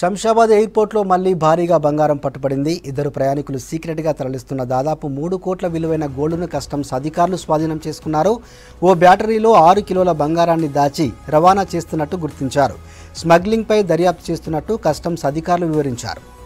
శంషాబాద్ ఎయిర్పోర్ట్లో మళ్ళీ భారీగా బంగారం పట్టుబడింది. ఇద్దరు ప్రయాణికులు సీక్రెట్గా తరలిస్తున్న దాదాపు మూడు కోట్ల విలువైన గోల్డ్ను కస్టమ్స్ అధికారులు స్వాధీనం చేసుకున్నారు. ఓ బ్యాటరీలో ఆరు కిలోల బంగారాన్ని దాచి రవాణా చేస్తున్నట్టు గుర్తించారు. స్మగ్లింగ్పై దర్యాప్తు చేస్తున్నట్టు కస్టమ్స్ అధికారులు వివరించారు.